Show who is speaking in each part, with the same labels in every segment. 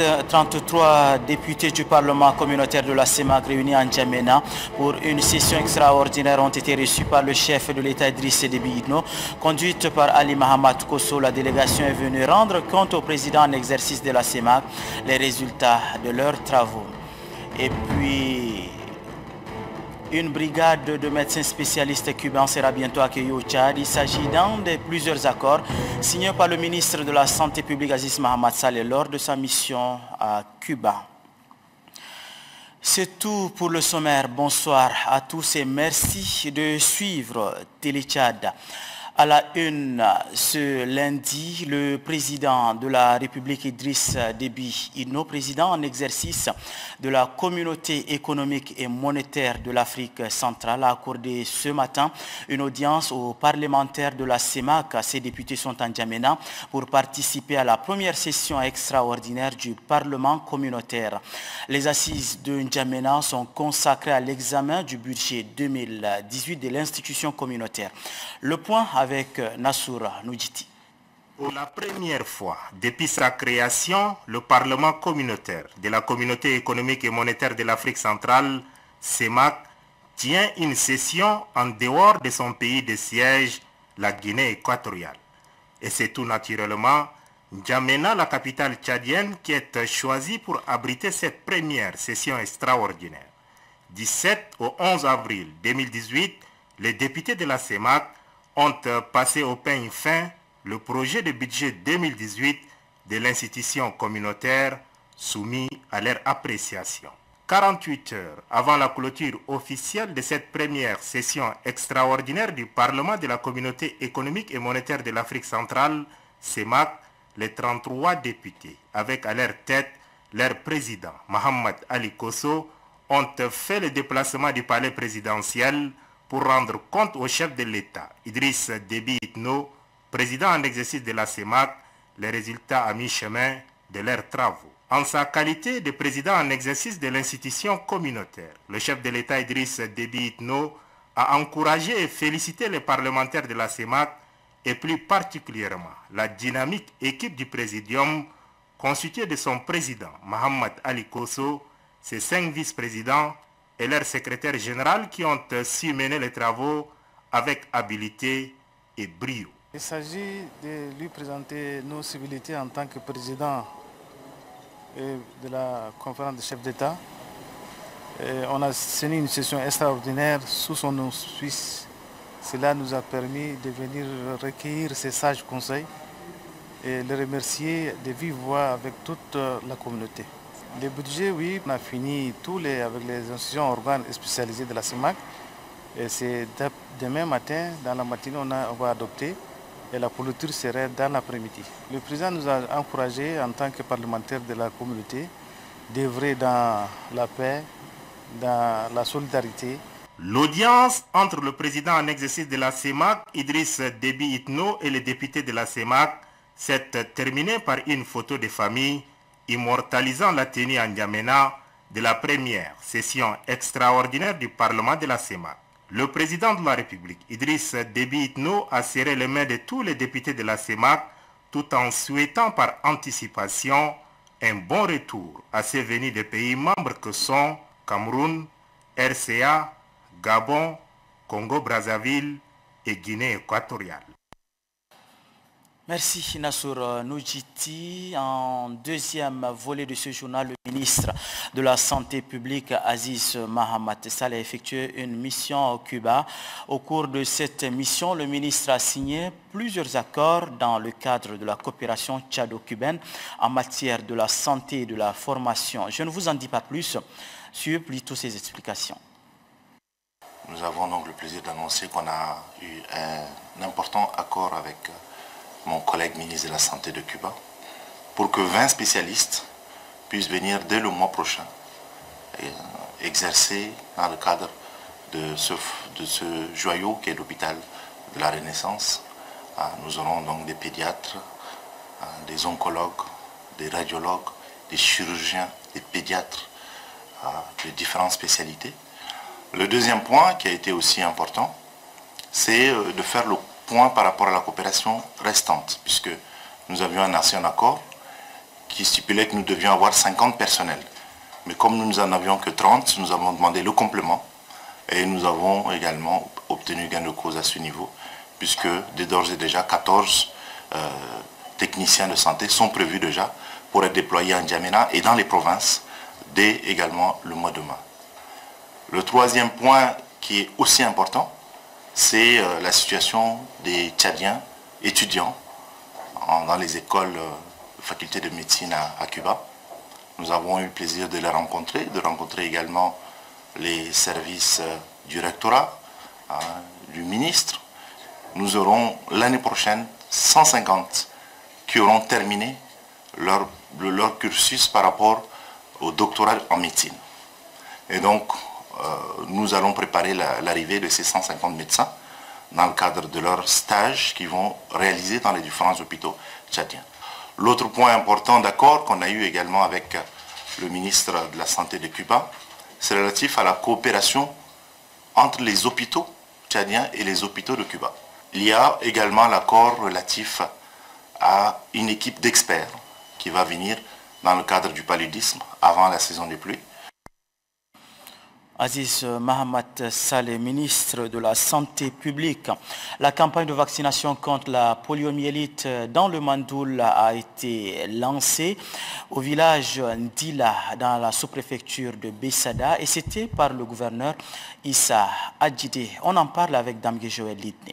Speaker 1: Les 33 députés du Parlement communautaire de la CEMAC réunis en Djamena pour une session extraordinaire ont été reçus par le chef de l'État Idriss Déby Itno. Conduite par Ali Mahamad Kosso, la délégation est venue rendre compte au président en exercice de la CEMAC les résultats de leurs travaux. Une brigade de médecins spécialistes cubains sera bientôt accueillie au Tchad. Il s'agit d'un des plusieurs accords signés par le ministre de la Santé publique Aziz Mohamed Saleh lors de sa mission à Cuba. C'est tout pour le sommaire. Bonsoir à tous et merci de suivre Télé Tchad. À la une, ce lundi, le président de la République Idriss Déby Itno, président en exercice de la communauté économique et monétaire de l'Afrique centrale, a accordé ce matin une audience aux parlementaires de la CEMAC. Ces députés sont en Djamena pour participer à la première session extraordinaire du Parlement communautaire. Les assises de N'Djamena sont consacrées à l'examen du budget 2018 de l'institution communautaire. Le point avec Nassoura Noudjiti.
Speaker 2: Pour la première fois depuis sa création, le Parlement communautaire de la Communauté économique et monétaire de l'Afrique centrale, CEMAC, tient une session en dehors de son pays de siège, la Guinée équatoriale. Et c'est tout naturellement N'Djamena, la capitale tchadienne, qui est choisie pour abriter cette première session extraordinaire. 17 au 11 avril 2018, les députés de la CEMAC ont passé au peigne fin le projet de budget 2018 de l'institution communautaire soumis à leur appréciation. 48 heures avant la clôture officielle de cette première session extraordinaire du Parlement de la Communauté économique et monétaire de l'Afrique centrale, CEMAC, les 33 députés, avec à leur tête leur président, Mohamed Ali Kosso, ont fait le déplacement du palais présidentiel pour rendre compte au chef de l'État, Idriss Déby Itno, président en exercice de la CEMAC, les résultats à mi-chemin de leurs travaux. En sa qualité de président en exercice de l'institution communautaire, le chef de l'État Idriss Déby Itno a encouragé et félicité les parlementaires de la CEMAC et plus particulièrement la dynamique équipe du présidium constituée de son président, Mohamed Ali Kosso, ses cinq vice-présidents et leur secrétaire général qui ont su mener les travaux avec habileté et brio.
Speaker 3: Il s'agit de lui présenter nos civilités en tant que président de la conférence des chefs d'État. On a signé une session extraordinaire sous son nom suisse. Cela nous a permis de venir recueillir ces sages conseils et les remercier de vivre voix avec toute la communauté. Le budget, oui, on a fini tous les, avec les institutions organes spécialisées de la CIMAC. Et c'est demain matin, dans la matinée, on, va adopter et la clôture serait dans l'après-midi. Le président nous a encouragé en tant que parlementaire de la communauté d'œuvrer dans la paix, dans la solidarité.
Speaker 2: L'audience entre le président en exercice de la CEMAC, Idriss Déby Itno, et les députés de la CEMAC s'est terminée par une photo de famille immortalisant la tenue en Yamena de la première session extraordinaire du Parlement de la CEMAC. Le président de la République, Idriss Déby Itno, a serré les mains de tous les députés de la CEMAC tout en souhaitant par anticipation un bon retour à ces venus des pays membres que sont Cameroun, RCA, Gabon, Congo-Brazzaville et Guinée équatoriale.
Speaker 1: Merci Nassour Noujiti. En deuxième volet de ce journal, le ministre de la Santé publique Aziz Mahamat Sall a effectué une mission au Cuba. Au cours de cette mission, le ministre a signé plusieurs accords dans le cadre de la coopération tchado-cubaine en matière de la santé et de la formation. Je ne vous en dis pas plus, suivez plutôt ces explications.
Speaker 4: Nous avons donc le plaisir d'annoncer qu'on a eu un important accord avec mon collègue ministre de la Santé de Cuba, pour que 20 spécialistes puissent venir dès le mois prochain et exercer dans le cadre de ce, de ce joyau qui est l'hôpital de la Renaissance. Nous aurons donc des pédiatres, des oncologues, des radiologues, des chirurgiens, des pédiatres de différentes spécialités. Le deuxième point qui a été aussi important, c'est de faire le par rapport à la coopération restante, puisque nous avions un ancien accord qui stipulait que nous devions avoir 50 personnels. Mais comme nous n'en avions que 30, nous avons demandé le complément et nous avons également obtenu gain de cause à ce niveau, puisque dès d'ores et déjà 14 euh, techniciens de santé sont prévus déjà pour être déployés en Djamena et dans les provinces dès également le mois de mai. Le troisième point qui est aussi important, c'est euh, la situation des Tchadiens étudiants dans les écoles euh, faculté de médecine à, Cuba. Nous avons eu le plaisir de les rencontrer, de rencontrer également les services euh, du rectorat, hein, du ministre. Nous aurons l'année prochaine 150 qui auront terminé leur, leur cursus par rapport au doctorat en médecine. Et donc, nous allons préparer l'arrivée de ces 150 médecins dans le cadre de leur stage qu'ils vont réaliser dans les différents hôpitaux tchadiens. L'autre point important d'accord qu'on a eu également avec le ministre de la Santé de Cuba, c'est relatif à la coopération entre les hôpitaux tchadiens et les hôpitaux de Cuba. Il y a également l'accord relatif à une équipe d'experts qui va venir dans le cadre du paludisme avant la saison des pluies
Speaker 1: Aziz Mahamat Saleh, ministre de la Santé publique. La campagne de vaccination contre la poliomyélite dans le Mandoul a été lancée au village Ndila dans la sous-préfecture de Bessada et c'était par le gouverneur Issa Adjide. On en parle avec Damge Joël Lidne.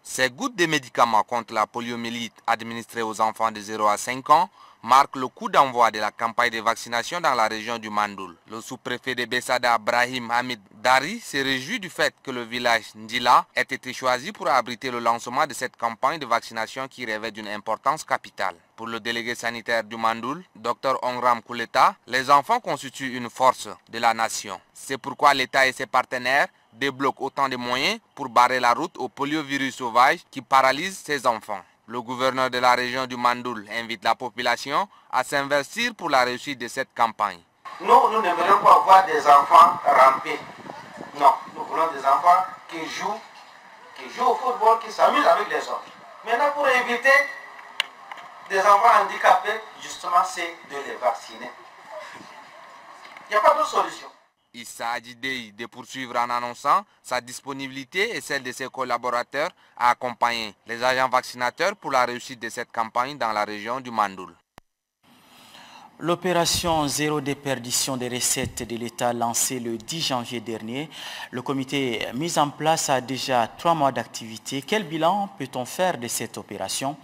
Speaker 5: Ces gouttes de médicaments contre la poliomyélite administrées aux enfants de 0 à 5 ans marque le coup d'envoi de la campagne de vaccination dans la région du Mandoul. Le sous-préfet de Bessada, Brahim Hamid Dari, se réjouit du fait que le village Ndila ait été choisi pour abriter le lancement de cette campagne de vaccination qui revêt d'une importance capitale. Pour le délégué sanitaire du Mandoul, Dr Ongram Kouleta, les enfants constituent une force de la nation. C'est pourquoi l'État et ses partenaires débloquent autant de moyens pour barrer la route au poliovirus sauvage qui paralyse ces enfants. Le gouverneur de la région du Mandoul invite la population à s'investir pour la réussite de cette campagne.
Speaker 6: Nous, nous n'aimerions pas voir des enfants ramper. Non, nous voulons des enfants qui jouent, qui jouent au football, qui s'amusent avec les autres. Maintenant, pour éviter des enfants handicapés, justement, c'est de les vacciner. Il n'y a pas d'autre solution.
Speaker 5: Il s'agit de poursuivre en annonçant sa disponibilité et celle de ses collaborateurs à accompagner les agents vaccinateurs pour la réussite de cette campagne dans la région du Mandoul.
Speaker 1: L'opération Zéro déperdition des recettes de l'État lancée le 10 janvier dernier, le comité mis en place a déjà trois mois d'activité. Quel bilan peut-on faire de cette opération?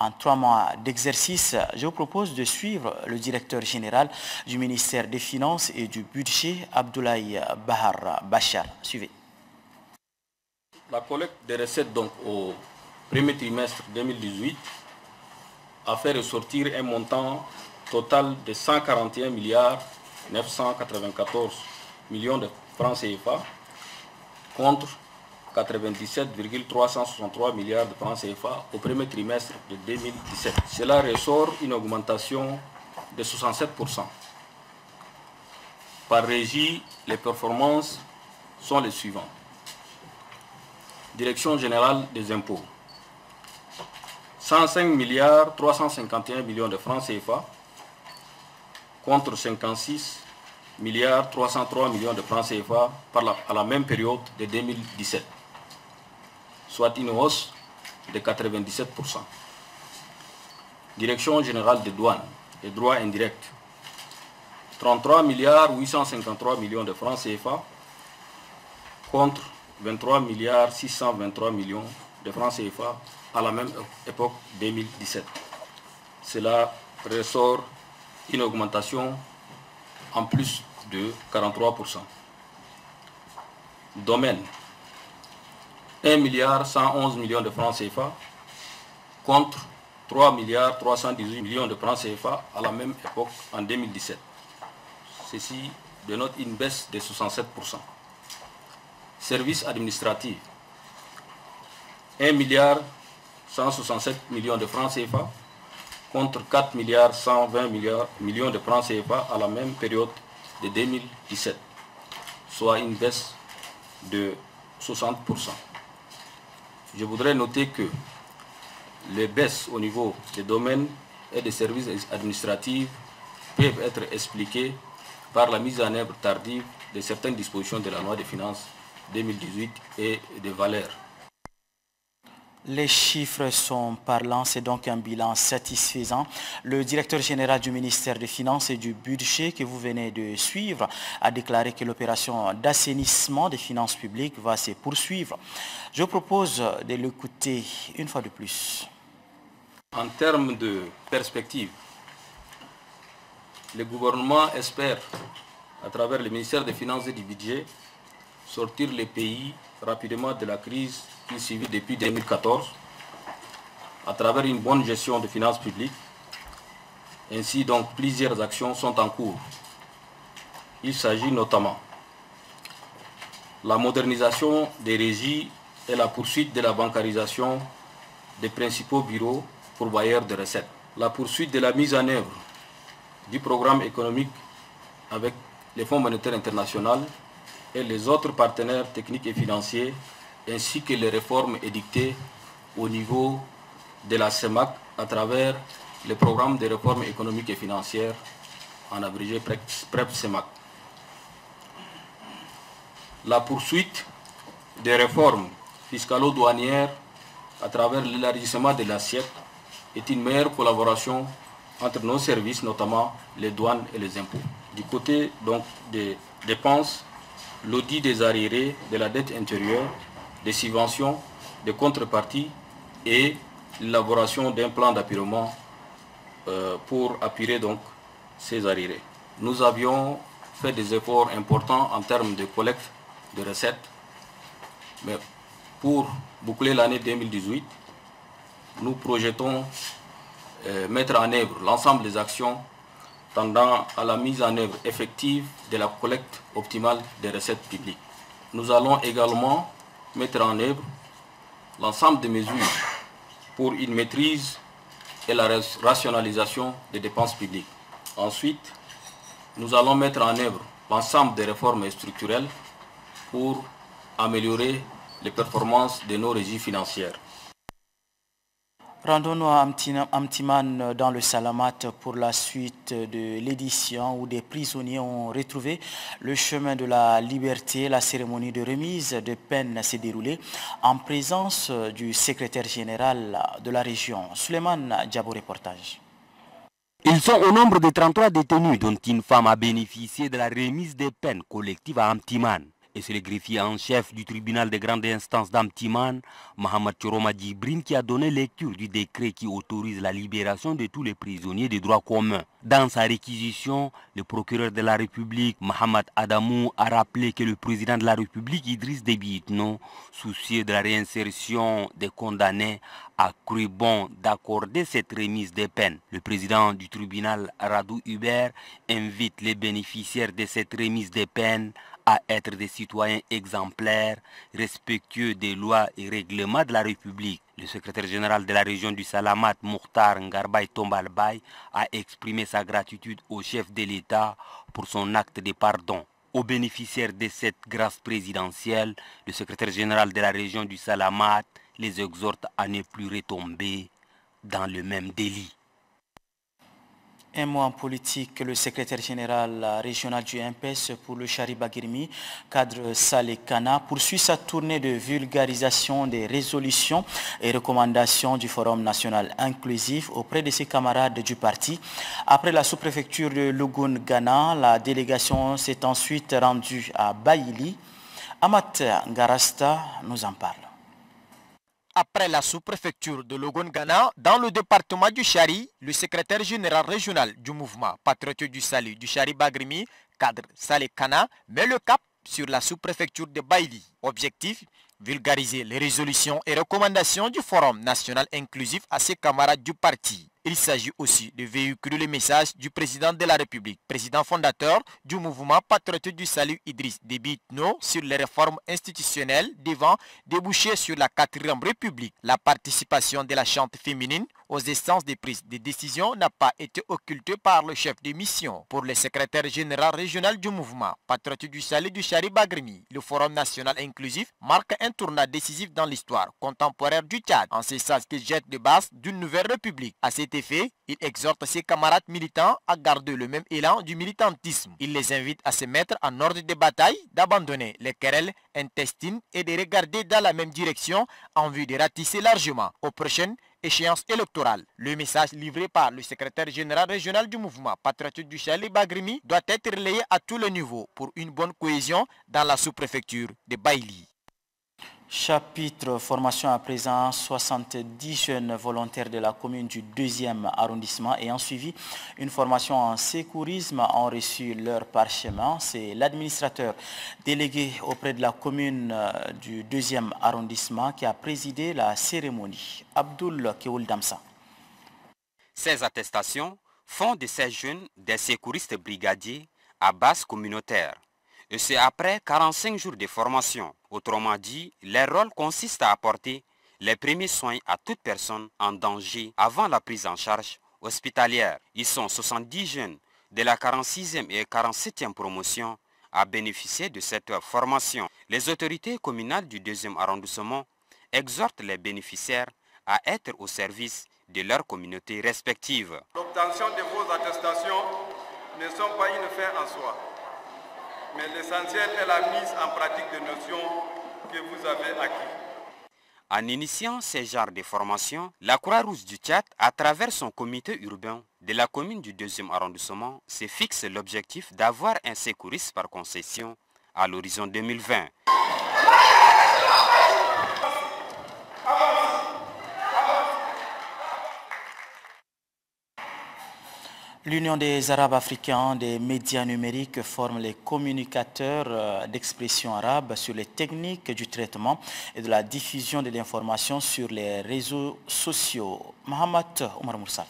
Speaker 1: En trois mois d'exercice, je vous propose de suivre le directeur général du ministère des Finances et du Budget, Abdoulaye Bahar Bachar. Suivez.
Speaker 7: La collecte des recettes donc au premier trimestre 2018 a fait ressortir un montant total de 141 milliards 994 millions de francs CFA contre 97,363 milliards de francs CFA au premier trimestre de 2017. Cela ressort une augmentation de 67%. Par régie, les performances sont les suivantes. Direction générale des impôts. 105 milliards 351 millions de francs CFA contre 56 milliards 303 millions de francs CFA par à la même période de 2017 soit une hausse de 97%. Direction générale des douanes et droits indirects, 33 milliards 853 millions de francs CFA contre 23 milliards 623 millions de francs CFA à la même époque 2017. Cela ressort une augmentation en plus de 43%. Domaine 1 milliard 111 millions de francs CFA contre 3 milliards 318 millions de francs CFA à la même époque en 2017. Ceci dénote une baisse de 67%. Service administratif 1 milliard 167 millions de francs CFA contre 4 milliards 120 millions de francs CFA à la même période de 2017, soit une baisse de 60% je voudrais noter que les baisses au niveau des domaines et des services administratifs peuvent être expliqués par la mise en œuvre tardive de certaines dispositions de la loi des finances 2018 et des valeurs.
Speaker 1: Les chiffres sont parlants, c'est donc un bilan satisfaisant. Le directeur général du ministère des Finances et du Budget que vous venez de suivre a déclaré que l'opération d'assainissement des finances publiques va se poursuivre. Je propose de l'écouter une fois de plus.
Speaker 7: En termes de perspective, le gouvernement espère, à travers le ministère des Finances et du Budget, sortir les pays rapidement de la crise qui depuis 2014 à travers une bonne gestion des finances publiques. Ainsi donc plusieurs actions sont en cours. Il s'agit notamment la modernisation des régies et la poursuite de la bancarisation des principaux bureaux pourvoyeurs de recettes. La poursuite de la mise en œuvre du programme économique avec les Fonds monétaires internationaux et les autres partenaires techniques et financiers, ainsi que les réformes édictées au niveau de la CEMAC à travers le programme de réformes économiques et financières, en abrégé PREP-CEMAC. La poursuite des réformes fiscalo-douanières à travers l'élargissement de l'assiette est une meilleure collaboration entre nos services, notamment les douanes et les impôts. Du côté donc des dépenses, l'audit des arriérés de la dette intérieure, des subventions, des contreparties et l'élaboration d'un plan d'appurement euh, pour appuyer donc ces arriérés. Nous avions fait des efforts importants en termes de collecte de recettes, mais pour boucler l'année 2018, nous projetons euh, mettre en œuvre l'ensemble des actions tendant à la mise en œuvre effective de la collecte optimale des recettes publiques. Nous allons également mettre en œuvre l'ensemble des mesures pour une maîtrise et la rationalisation des dépenses publiques. Ensuite, nous allons mettre en œuvre l'ensemble des réformes structurelles pour améliorer les performances de nos régies financières.
Speaker 1: Rendons-nous à Amtiman dans le Salamat pour la suite de l'édition où des prisonniers ont retrouvé le chemin de la liberté. La cérémonie de remise de peine s'est déroulée en présence du secrétaire général de la région, Suleiman Diabo Reportage.
Speaker 8: Ils sont au nombre de 33 détenus dont une femme a bénéficié de la remise des peines collectives à Amtiman et c'est le greffier en chef du tribunal de grande instance d'Amtiman, Mohamed Choroma Djibrin, qui a donné lecture du décret qui autorise la libération de tous les prisonniers de droit commun. Dans sa réquisition, le procureur de la République, Mohamed Adamou, a rappelé que le président de la République, Idriss Déby Itno, soucieux de la réinsertion des condamnés, a cru bon d'accorder cette remise des peines. Le président du tribunal, Radou Hubert, invite les bénéficiaires de cette remise des peines à être des citoyens exemplaires, respectueux des lois et règlements de la République. Le secrétaire général de la région du Salamat, Mokhtar Ngarbay Tombalbay, a exprimé sa gratitude au chef de l'État pour son acte de pardon. Aux bénéficiaires de cette grâce présidentielle, le secrétaire général de la région du Salamat les exhorte à ne plus retomber dans le même délit.
Speaker 1: Un mot en politique, le secrétaire général régional du MPS pour le Charibagirmi, cadre Salekana, poursuit sa tournée de vulgarisation des résolutions et recommandations du Forum national inclusif auprès de ses camarades du parti. Après la sous-préfecture de Lugun Ghana, la délégation s'est ensuite rendue à Baïli. Amat Garasta nous en parle
Speaker 9: après la sous-préfecture de Logon-Ghana, dans le département du Chari, le secrétaire général régional du mouvement Patriote du Salut du Chari Bagrimi, cadre Saleh Kana, met le cap sur la sous-préfecture de Baili. Objectif vulgariser les résolutions et recommandations du Forum national inclusif à ses camarades du parti. Il s'agit aussi de véhiculer le message du président de la République, président fondateur du mouvement patriotique du salut Idriss Déby Itno sur les réformes institutionnelles devant déboucher sur la quatrième République. La participation de la chante féminine aux instances de prise de décision n'a pas été occultée par le chef de mission. Pour le secrétaire général régional du mouvement patriotique du salut du Chari Bagrimi, le Forum national inclusif marque un tournant décisif dans l'histoire contemporaine du Tchad, en ce sens qu'il jette de base d'une nouvelle République. À cet effet, il exhorte ses camarades militants à garder le même élan du militantisme. Il les invite à se mettre en ordre de bataille, d'abandonner les querelles intestines et de regarder dans la même direction en vue de ratisser largement aux prochaines échéances électorales. Le message livré par le secrétaire général régional du mouvement patriotique du Chali Bagrimi doit être relayé à tous les niveaux pour une bonne cohésion dans la sous-préfecture de Bailly.
Speaker 1: Chapitre formation à présent, 70 jeunes volontaires de la commune du 2e arrondissement ayant suivi une formation en sécurisme ont reçu leur parchemin. C'est l'administrateur délégué auprès de la commune euh, du 2e arrondissement qui a présidé la cérémonie. Abdul Keoul Damsa.
Speaker 8: Ces attestations font de ces jeunes des sécuristes brigadiers à base communautaire. Et c'est après 45 jours de formation. Autrement dit, leur rôle consiste à apporter les premiers soins à toute personne en danger avant la prise en charge hospitalière. Ils sont 70 jeunes de la 46e et 47e promotion à bénéficier de cette formation. Les autorités communales du 2e arrondissement exhortent les bénéficiaires à être au service de leur communauté respective.
Speaker 10: L'obtention de vos attestations ne sont pas une fin en soi mais l'essentiel est la mise en pratique des notions que vous avez acquises.
Speaker 8: En initiant ces genres de formation, la Croix-Rouge du Tchad, à travers son comité urbain de la commune du 2e arrondissement, se fixe l'objectif d'avoir un secouriste par concession à l'horizon 2020.
Speaker 1: L'Union des Arabes africains des médias numériques forme les communicateurs euh, d'expression arabe sur les techniques du traitement et de la diffusion de l'information sur les réseaux sociaux. Mohamed Omar Moursal.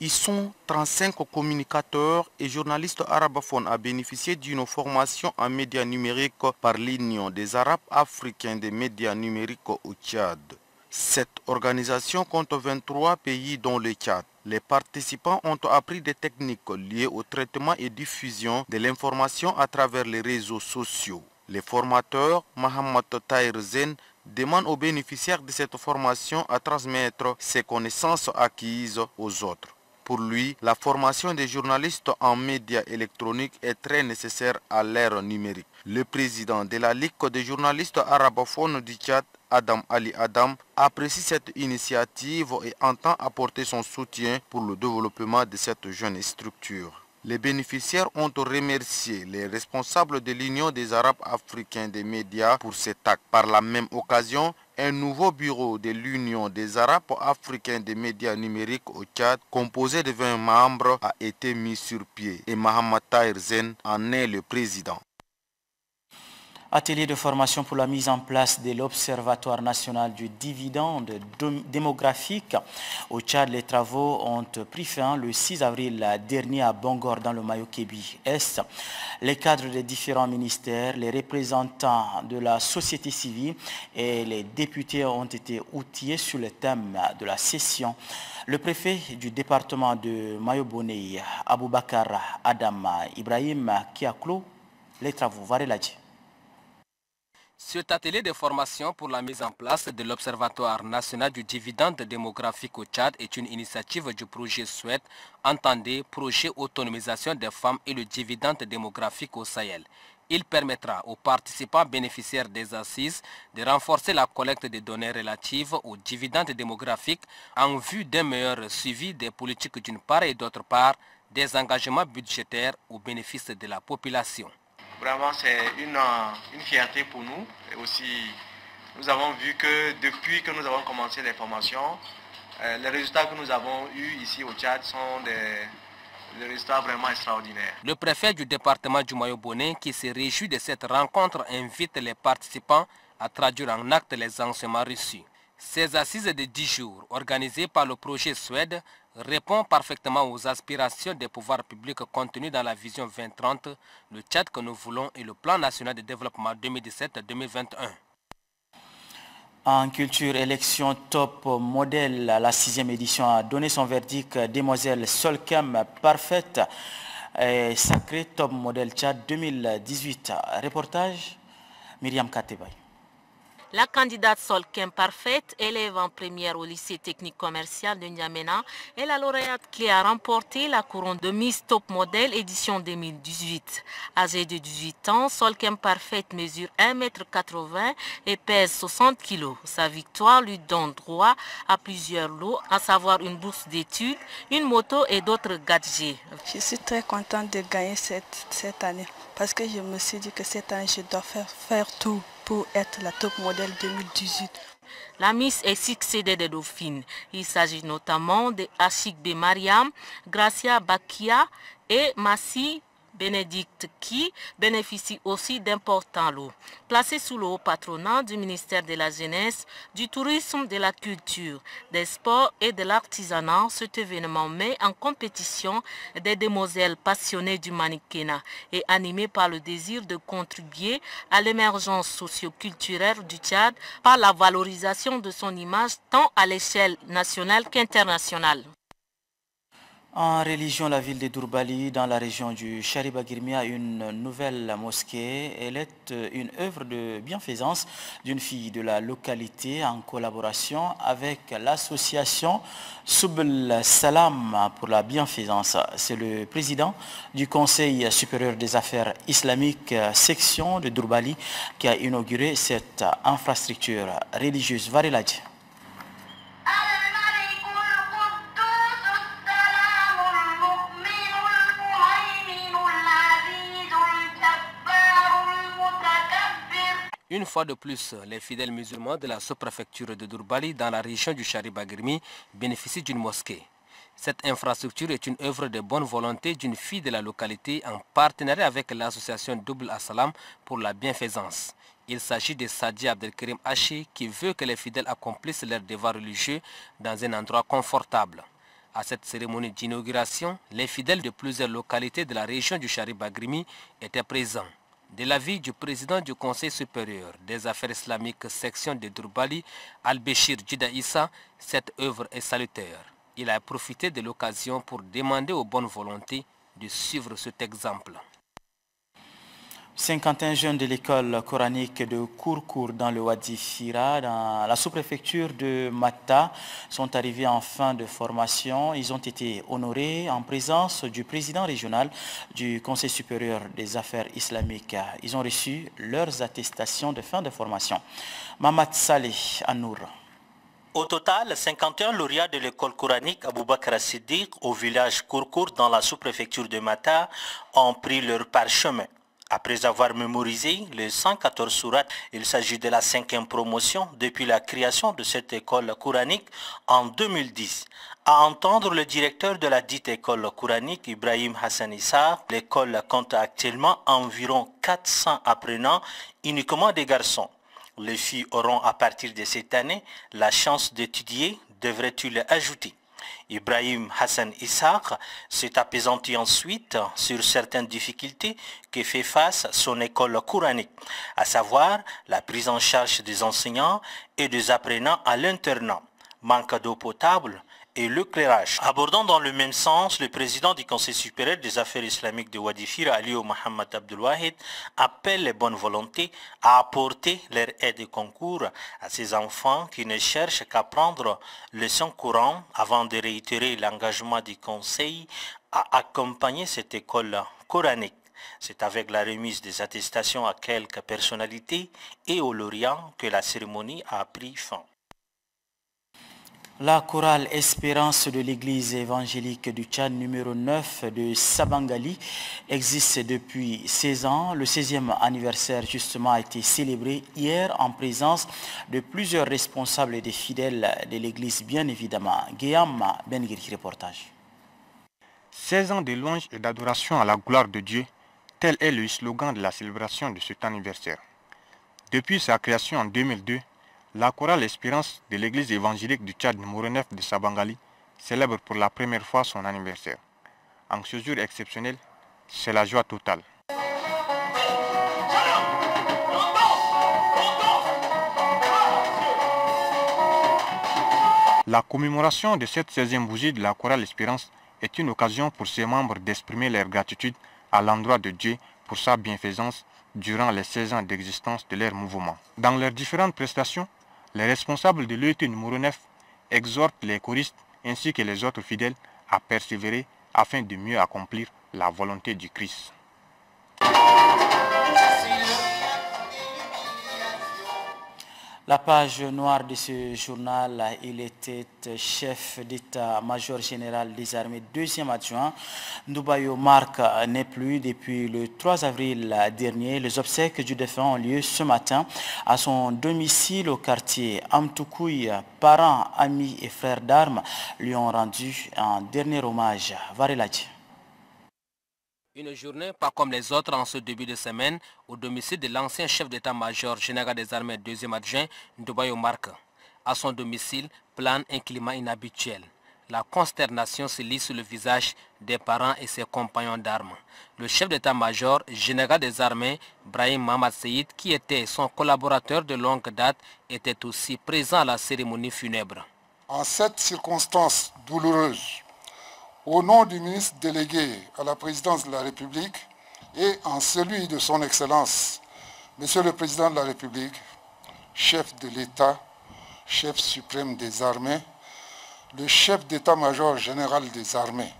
Speaker 11: Ils sont 35 communicateurs et journalistes arabophones à bénéficier d'une formation en médias numériques par l'Union des Arabes africains des médias numériques au Tchad. Cette organisation compte 23 pays dont le Tchad. Les participants ont appris des techniques liées au traitement et diffusion de l'information à travers les réseaux sociaux. Les formateurs, Mohamed Tahir Zen, demandent aux bénéficiaires de cette formation à transmettre ses connaissances acquises aux autres. Pour lui, la formation des journalistes en médias électroniques est très nécessaire à l'ère numérique. Le président de la Ligue des journalistes arabophones du Tchad, Adam Ali Adam, apprécie cette initiative et entend apporter son soutien pour le développement de cette jeune structure. Les bénéficiaires ont remercié les responsables de l'Union des Arabes africains des médias pour cet acte. Par la même occasion, un nouveau bureau de l'Union des Arabes africains des médias numériques au Tchad, composé de 20 membres, a été mis sur pied et Mohamed Tahir Zen en est le président.
Speaker 1: Atelier de formation pour la mise en place de l'Observatoire national du dividende démographique. Au Tchad, les travaux ont pris fin le 6 avril dernier à Bangor dans le Mayo-Kébi Est. Les cadres des différents ministères, les représentants de la société civile et les députés ont été outillés sur le thème de la session. Le préfet du département de Mayo-Bonei, Aboubakar Adam Ibrahim, qui a clos les travaux.
Speaker 12: Cet atelier de formation pour la mise en place de l'Observatoire national du dividende démographique au Tchad est une initiative du projet SWET, entendez Projet Autonomisation des femmes et le dividende démographique au Sahel. Il permettra aux participants bénéficiaires des assises de renforcer la collecte des données relatives aux dividendes démographiques en vue d'un meilleur suivi des politiques d'une part et d'autre part des engagements budgétaires au bénéfice de la population.
Speaker 13: Vraiment, c'est une, une, fierté pour nous. Et aussi, nous avons vu que depuis que nous avons commencé les formations, euh, les résultats que nous avons eus ici au Tchad sont des, des résultats vraiment extraordinaires.
Speaker 12: Le préfet du département du Mayo-Bonnet, qui se réjouit de cette rencontre, invite les participants à traduire en acte les enseignements reçus. Ces assises de 10 jours, organisées par le projet Suède, répond parfaitement aux aspirations des pouvoirs publics contenues dans la vision 2030, le Tchad que nous voulons et le plan national de développement 2017-2021.
Speaker 1: En culture, élection top modèle, la sixième édition a donné son verdict. Demoiselle Solkem parfaite et sacré top modèle Tchad 2018. Reportage Myriam Katebay.
Speaker 14: La candidate Solkem Parfaite, élève en première au lycée technique commercial de N'Djamena, est la lauréate qui a remporté la couronne de Miss Top Model édition 2018. Âgée de 18 ans, Solkem Parfaite mesure 1m80 et pèse 60 kg. Sa victoire lui donne droit à plusieurs lots, à savoir une bourse d'études, une moto et d'autres gadgets.
Speaker 15: Je suis très contente de gagner cette, année parce que je me suis dit que cette année, je dois faire tout pour être la top modèle 2018.
Speaker 14: La Miss est succédée des dauphines. Il s'agit notamment de Ashik B. Mariam, Gracia Bakia et Massi Bénédicte qui bénéficie aussi d'importants lots. Placé sous le haut patronat du ministère de la Jeunesse, du Tourisme, de la Culture, des Sports et de l'Artisanat, cet événement met en compétition des demoiselles passionnées du mannequinat et animées par le désir de contribuer à l'émergence socio-culturelle du Tchad par la valorisation de son image tant à l'échelle nationale qu'internationale.
Speaker 1: En religion, la ville de Dourbali, dans la région du Charibagirmi, a une nouvelle mosquée. Elle est une œuvre de bienfaisance d'une fille de la localité en collaboration avec l'association Soubel Salam pour la bienfaisance. C'est le président du Conseil supérieur des affaires islamiques section de Dourbali qui a inauguré cette infrastructure religieuse. Variladji.
Speaker 12: Une fois de plus, les fidèles musulmans de la sous-préfecture de Durbali dans la région du Charibagrimi bénéficient d'une mosquée. Cette infrastructure est une œuvre de bonne volonté d'une fille de la localité en partenariat avec l'association Double Assalam pour la bienfaisance. Il s'agit de Sadi Abdelkrim Haché qui veut que les fidèles accomplissent leurs devoirs religieux dans un endroit confortable. À cette cérémonie d'inauguration, les fidèles de plusieurs localités de la région du Charibagrimi étaient présents. De l'avis du président du Conseil supérieur des affaires islamiques section de Durbali, Al-Béchir Issa, cette œuvre est salutaire. Il a profité de l'occasion pour demander aux bonnes volontés de suivre cet exemple.
Speaker 1: 51 jeunes de l'école coranique de Kourkour dans le Wadi Fira, dans la sous-préfecture de Mata, sont arrivés en fin de formation. Ils ont été honorés en présence du président régional du Conseil supérieur des affaires islamiques. Ils ont reçu leurs attestations de fin de formation. Mamad Saleh Anour.
Speaker 16: Au total, 51 lauréats de l'école coranique Aboubakar Siddiq au village Kourkour dans la sous-préfecture de Mata ont pris leur parchemin. Après avoir mémorisé les 114 sourates, il s'agit de la cinquième promotion depuis la création de cette école coranique en 2010. À entendre le directeur de la dite école coranique, Ibrahim Hassan Issa, l'école compte actuellement environ 400 apprenants, uniquement des garçons. Les filles auront à partir de cette année la chance d'étudier, devrait-il ajouter. Ibrahim Hassan Issaq s'est apaisanti ensuite sur certaines difficultés que fait face son école coranique, à savoir la prise en charge des enseignants et des apprenants à l'internat, manque d'eau potable, et. Abordant dans le même sens, le président du Conseil supérieur des affaires islamiques de Wadifir, Aliou Mohamed Abdelwahid, appelle les bonnes volontés à apporter leur aide et concours à ces enfants qui ne cherchent qu'à prendre le sang courant avant de réitérer l'engagement du Conseil à accompagner cette école coranique. C'est avec la remise des attestations à quelques personnalités et aux lauréats que la cérémonie a pris fin.
Speaker 1: La chorale Espérance de l'église évangélique du Tchad numéro 9 de Sabangali existe depuis 16 ans. Le 16e anniversaire justement a été célébré hier en présence de plusieurs responsables et des fidèles de l'église bien évidemment. Guillaume Benguiri reportage.
Speaker 17: 16 ans de louange et d'adoration à la gloire de Dieu, tel est le slogan de la célébration de cet anniversaire. Depuis sa création en 2002, la chorale Espérance de l'église évangélique du Tchad numéro 9 de Sabangali célèbre pour la première fois son anniversaire. En ce jour exceptionnel, c'est la joie totale. La commémoration de cette 16e bougie de la chorale Espérance est une occasion pour ses membres d'exprimer leur gratitude à l'endroit de Dieu pour sa bienfaisance durant les 16 ans d'existence de leur mouvement. Dans leurs différentes prestations, les responsables de l'ET numéro 9 exhortent les choristes ainsi que les autres fidèles à persévérer afin de mieux accomplir la volonté du Christ.
Speaker 1: La page noire de ce journal, il était chef d'état-major général des armées, deuxième adjoint. Ndubayo Marc n'est plus depuis le 3 avril dernier. Les obsèques du défunt ont lieu ce matin à son domicile au quartier Amtoukouy. Parents, amis et frères d'armes lui ont rendu un dernier hommage. Vareladji.
Speaker 12: Une journée pas comme les autres en ce début de semaine au domicile de l'ancien chef d'état-major général des armées deuxième adjoint Ndubayo Mark. À son domicile plane un climat inhabituel. La consternation se lit sur le visage des parents et ses compagnons d'armes. Le chef d'état-major général des armées, Brahim Mahmoud Seyid, qui était son collaborateur de longue date, était aussi présent à la cérémonie funèbre.
Speaker 18: En cette circonstance douloureuse, au nom du ministre délégué à la présidence de la République et en celui de son Excellence, Monsieur le Président de la République, chef de l'État, chef suprême des armées, le chef d'état-major général des armées,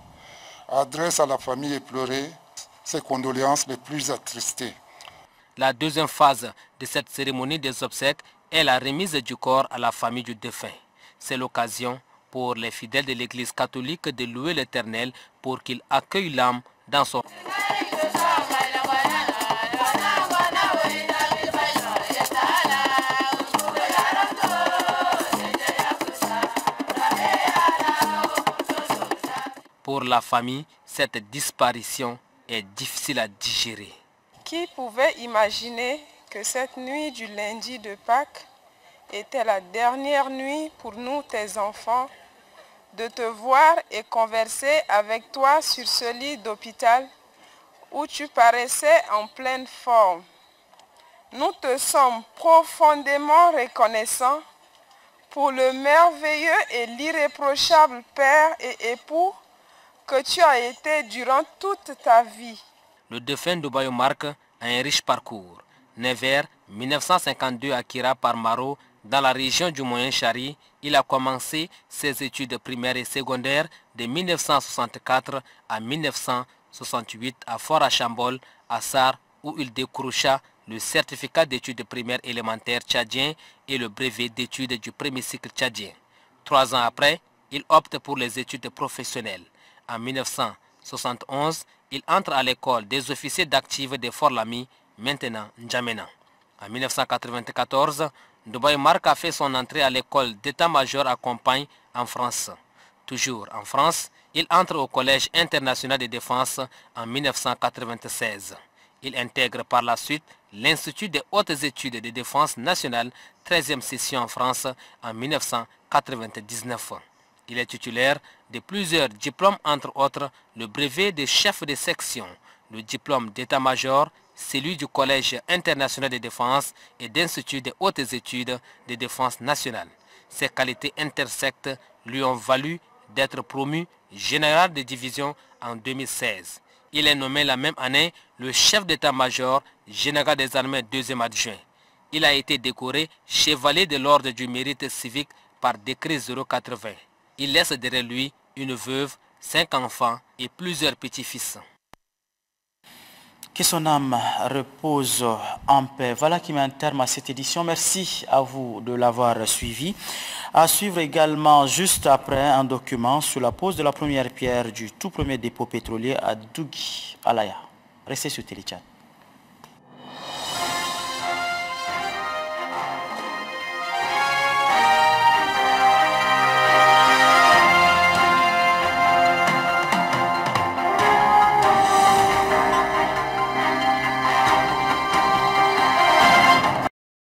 Speaker 18: adresse à la famille éplorée ses condoléances les plus attristées.
Speaker 12: La deuxième phase de cette cérémonie des obsèques est la remise du corps à la famille du défunt. C'est l'occasion pour les fidèles de l'Église catholique de louer l'Éternel pour qu'il accueille l'âme dans son... Pour la famille, cette disparition est difficile à digérer.
Speaker 19: Qui pouvait imaginer que cette nuit du lundi de Pâques était la dernière nuit pour nous, tes enfants, de te voir et converser avec toi sur ce lit d'hôpital où tu paraissais en pleine forme. Nous te sommes profondément reconnaissants pour le merveilleux et l'irréprochable Père et époux que tu as été durant toute ta vie.
Speaker 12: Le défunt de Bayomark a un riche parcours. Né vers 1952 à Kira par dans la région du Moyen-Chari, il a commencé ses études primaires et secondaires de 1964 à 1968 à Fort-à-Chambol, à Sar, où il décrocha le certificat d'études primaires élémentaires tchadien et le brevet d'études du premier cycle tchadien. Trois ans après, il opte pour les études professionnelles. En 1971, il entre à l'école des officiers d'actifs de Fort-Lamy, maintenant N'Djamena. En 1994, Dubaï Marc a fait son entrée à l'école d'état-major à Compagne en France. Toujours en France, il entre au Collège international de défense en 1996. Il intègre par la suite l'Institut des hautes études de défense nationale, 13e session en France en 1999. Il est titulaire de plusieurs diplômes, entre autres le brevet de chef de section, le diplôme d'état-major, celui du Collège international de défense et d'Institut des hautes études de défense nationale. Ses qualités intersectes lui ont valu d'être promu général de division en 2016. Il est nommé la même année le chef d'état-major général des armées deuxième adjoint. Il a été décoré chevalier de l'ordre du mérite civique par décret 080. Il laisse derrière lui une veuve, cinq enfants et plusieurs petits-fils.
Speaker 1: Que son âme repose en paix. Voilà qui met un terme à cette édition. Merci à vous de l'avoir suivi. À suivre également juste après un document sur la pose de la première pierre du tout premier dépôt pétrolier à Dougi, Alaya. Restez sur Téléchat.